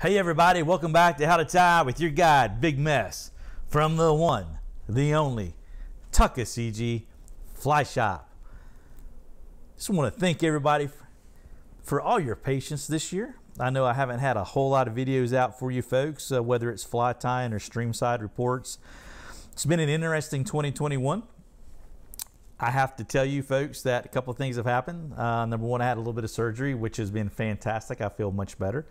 Hey everybody, welcome back to How to Tie with your guide, Big Mess, from the one, the only, Tuckaseegee Fly Shop. Just want to thank everybody for all your patience this year. I know I haven't had a whole lot of videos out for you folks, uh, whether it's fly tying or streamside reports. It's been an interesting 2021. I have to tell you folks that a couple of things have happened. Uh, number one, I had a little bit of surgery, which has been fantastic. I feel much better.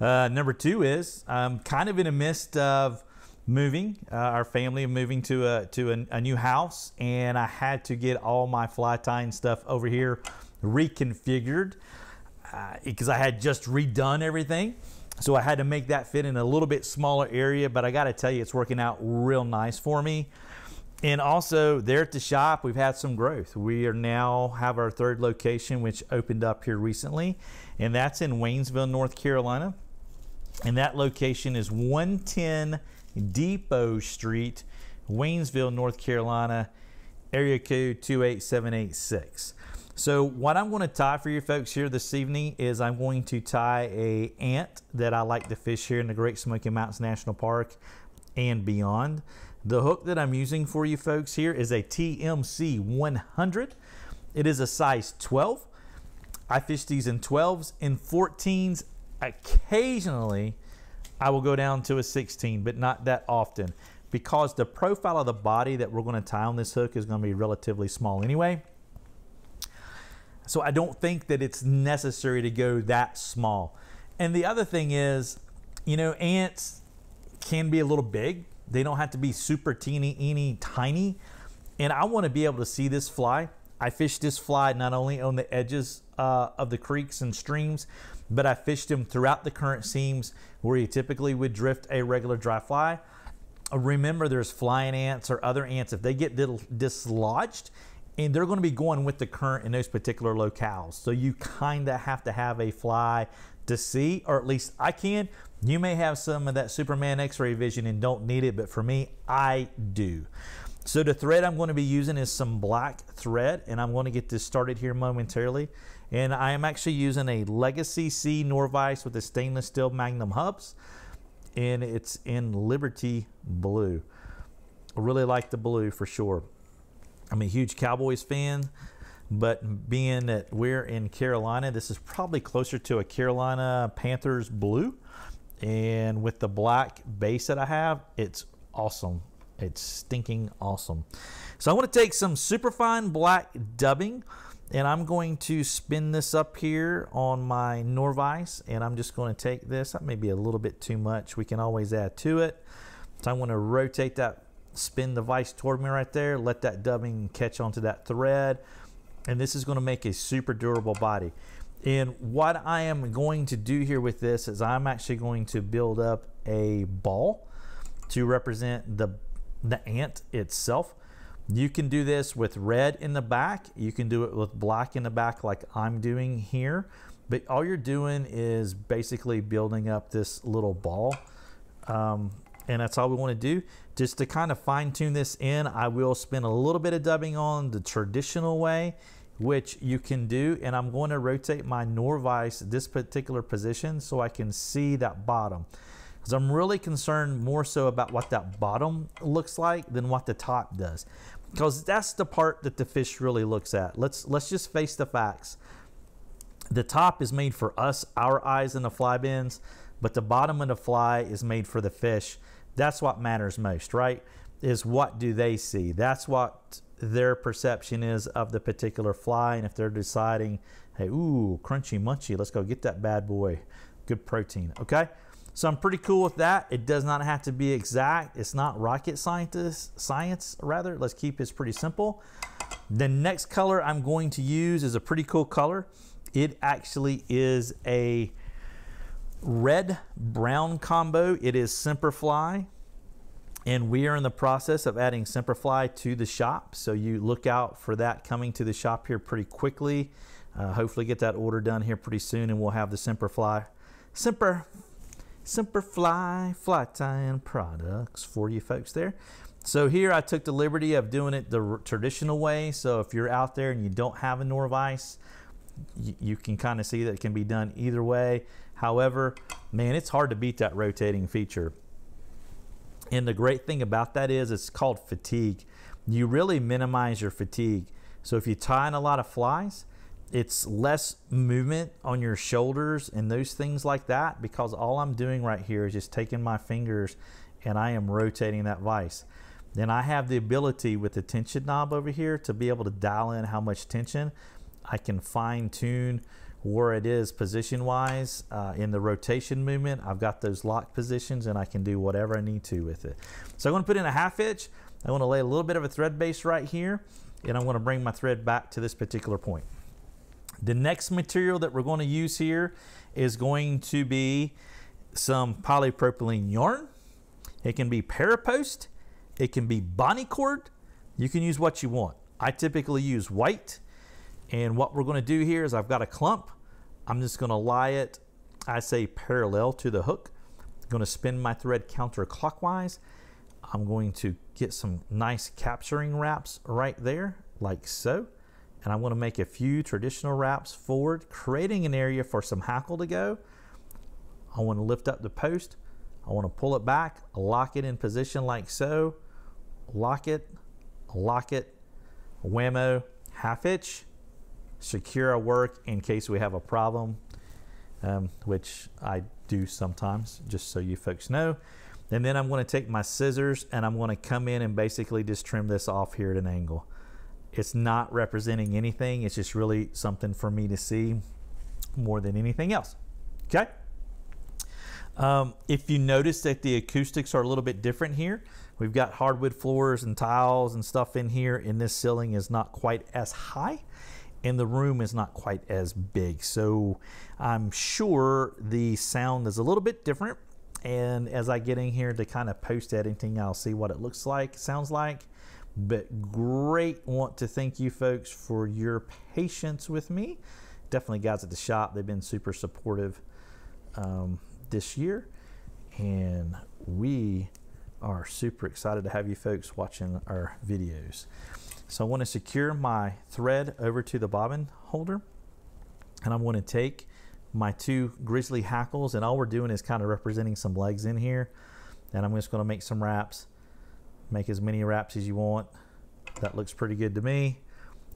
Uh, number two is I'm kind of in the midst of moving, uh, our family moving to a to a, a, new house, and I had to get all my fly tying stuff over here reconfigured because uh, I had just redone everything. So I had to make that fit in a little bit smaller area, but I got to tell you, it's working out real nice for me. And also there at the shop, we've had some growth. We are now have our third location, which opened up here recently, and that's in Waynesville, North Carolina. And that location is 110 Depot Street, Waynesville, North Carolina, area code 28786. So what I'm going to tie for you folks here this evening is I'm going to tie a ant that I like to fish here in the Great Smoky Mountains National Park and beyond. The hook that I'm using for you folks here is a TMC 100. It is a size 12. I fish these in 12s and 14s Occasionally, I will go down to a 16, but not that often because the profile of the body that we're going to tie on this hook is going to be relatively small anyway. So I don't think that it's necessary to go that small. And the other thing is, you know, ants can be a little big. They don't have to be super teeny, teeny, tiny. And I want to be able to see this fly. I fish this fly not only on the edges uh, of the creeks and streams, but I fished him throughout the current seams where you typically would drift a regular dry fly. Remember, there's flying ants or other ants. If they get dislodged, and they're going to be going with the current in those particular locales. So you kind of have to have a fly to see, or at least I can. You may have some of that Superman X-ray vision and don't need it, but for me, I do. So the thread I'm going to be using is some black thread, and I'm going to get this started here momentarily. And I am actually using a Legacy C Norvise with the stainless steel Magnum hubs. And it's in Liberty Blue. I really like the blue for sure. I'm a huge Cowboys fan, but being that we're in Carolina, this is probably closer to a Carolina Panthers blue. And with the black base that I have, it's awesome. It's stinking awesome. So I want to take some superfine black dubbing and I'm going to spin this up here on my Norvise and I'm just going to take this that may be a little bit too much we can always add to it so I'm going to rotate that spin the vise toward me right there let that dubbing catch onto that thread and this is going to make a super durable body and what I am going to do here with this is I'm actually going to build up a ball to represent the the ant itself you can do this with red in the back. You can do it with black in the back like I'm doing here. But all you're doing is basically building up this little ball. Um, and that's all we want to do. Just to kind of fine tune this in, I will spend a little bit of dubbing on the traditional way, which you can do. And I'm going to rotate my Norvise this particular position so I can see that bottom because I'm really concerned more so about what that bottom looks like than what the top does because that's the part that the fish really looks at. Let's let's just face the facts. The top is made for us, our eyes in the fly bins, but the bottom of the fly is made for the fish. That's what matters most, right? Is what do they see? That's what their perception is of the particular fly. And if they're deciding, hey, ooh, crunchy munchy, let's go get that bad boy. Good protein, okay? So I'm pretty cool with that. It does not have to be exact. It's not rocket scientist, science, rather. Let's keep this pretty simple. The next color I'm going to use is a pretty cool color. It actually is a red-brown combo. It is Semperfli. And we are in the process of adding Semperfli to the shop. So you look out for that coming to the shop here pretty quickly. Uh, hopefully get that order done here pretty soon and we'll have the Semperfli, Semper Semperfli fly tying products for you folks there. So here I took the liberty of doing it the traditional way. So if you're out there and you don't have a Norvise, you, you can kind of see that it can be done either way. However, man, it's hard to beat that rotating feature. And the great thing about that is it's called fatigue. You really minimize your fatigue. So if you tie in a lot of flies, it's less movement on your shoulders and those things like that because all I'm doing right here is just taking my fingers and I am rotating that vise. Then I have the ability with the tension knob over here to be able to dial in how much tension. I can fine tune where it is position wise uh, in the rotation movement. I've got those lock positions and I can do whatever I need to with it. So I'm going to put in a half inch. I want to lay a little bit of a thread base right here and I'm going to bring my thread back to this particular point. The next material that we're going to use here is going to be some polypropylene yarn. It can be parapost. It can be bonnie cord. You can use what you want. I typically use white and what we're going to do here is I've got a clump. I'm just going to lie it, I say parallel to the hook. I'm going to spin my thread counterclockwise. I'm going to get some nice capturing wraps right there, like so. And I'm going to make a few traditional wraps forward, creating an area for some hackle to go. I want to lift up the post. I want to pull it back, lock it in position like so, lock it, lock it, whammo, half hitch, secure our work in case we have a problem, um, which I do sometimes, just so you folks know. And then I'm going to take my scissors and I'm going to come in and basically just trim this off here at an angle. It's not representing anything. It's just really something for me to see more than anything else. Okay. Um, if you notice that the acoustics are a little bit different here, we've got hardwood floors and tiles and stuff in here and this ceiling is not quite as high and the room is not quite as big. So I'm sure the sound is a little bit different. And as I get in here to kind of post editing, I'll see what it looks like, sounds like. But great, want to thank you folks for your patience with me. Definitely guys at the shop, they've been super supportive um, this year. And we are super excited to have you folks watching our videos. So I want to secure my thread over to the bobbin holder and I'm going to take my two grizzly hackles and all we're doing is kind of representing some legs in here. And I'm just going to make some wraps make as many wraps as you want. That looks pretty good to me.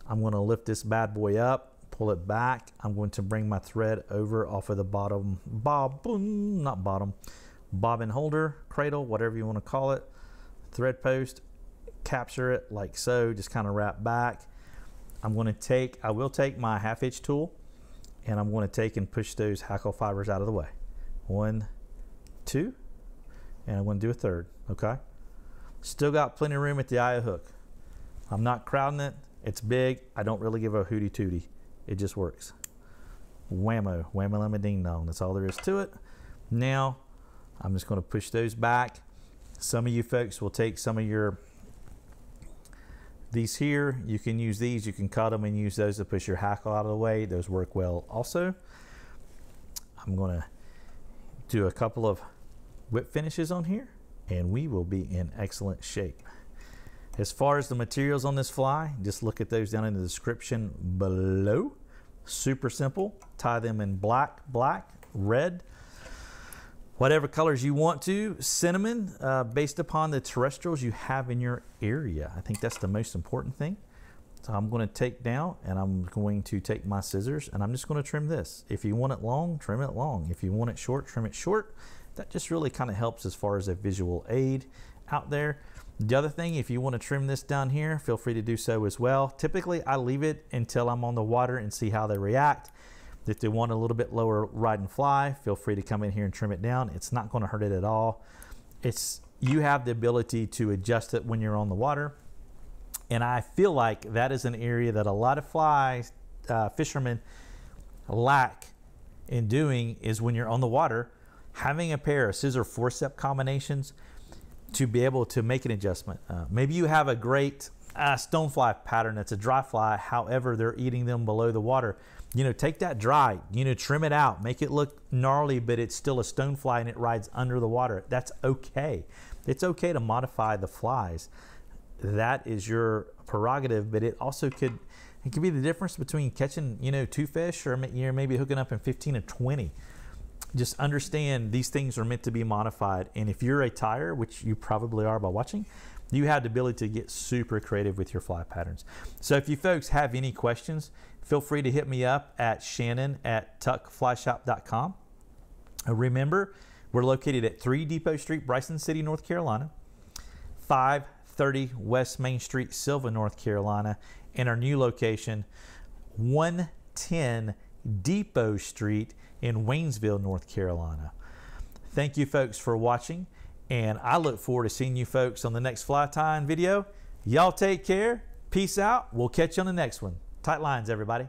I'm going to lift this bad boy up pull it back. I'm going to bring my thread over off of the bottom bob not bottom bobbin holder cradle whatever you want to call it thread post capture it like so, just kind of wrap back. I'm going to take, I will take my half hitch tool and I'm going to take and push those hackle fibers out of the way. One, two, and I'm going to do a third, okay? Still got plenty of room at the eye hook. I'm not crowding it. It's big. I don't really give a hootie tootie. It just works. Whammo, whammo lemma ding dong. That's all there is to it. Now, I'm just going to push those back. Some of you folks will take some of your these here, you can use these, you can cut them and use those to push your hackle out of the way. Those work well also. I'm gonna do a couple of whip finishes on here and we will be in excellent shape. As far as the materials on this fly, just look at those down in the description below. Super simple, tie them in black, black, red, whatever colors you want to. Cinnamon, uh, based upon the terrestrials you have in your area. I think that's the most important thing. So I'm going to take down and I'm going to take my scissors and I'm just going to trim this. If you want it long, trim it long. If you want it short, trim it short. That just really kind of helps as far as a visual aid out there. The other thing, if you want to trim this down here, feel free to do so as well. Typically, I leave it until I'm on the water and see how they react. If they want a little bit lower ride and fly, feel free to come in here and trim it down. It's not going to hurt it at all. It's you have the ability to adjust it when you're on the water. And I feel like that is an area that a lot of flies uh, fishermen lack in doing is when you're on the water, having a pair of scissor forcep combinations to be able to make an adjustment. Uh, maybe you have a great uh, stonefly pattern that's a dry fly, however, they're eating them below the water you know, take that dry, you know, trim it out, make it look gnarly, but it's still a stonefly and it rides under the water. That's okay. It's okay to modify the flies. That is your prerogative, but it also could it could be the difference between catching, you know, two fish or you know, maybe hooking up in 15 or 20. just understand these things are meant to be modified. And if you're a tire, which you probably are by watching, you have the ability to get super creative with your fly patterns. So if you folks have any questions, feel free to hit me up at shannon at tuckflyshop.com. Uh, remember, we're located at 3 Depot Street, Bryson City, North Carolina, 530 West Main Street, Sylva, North Carolina, and our new location, 110 Depot Street in Waynesville, North Carolina. Thank you folks for watching, and I look forward to seeing you folks on the next Fly Tying video. Y'all take care. Peace out. We'll catch you on the next one. Tight lines, everybody.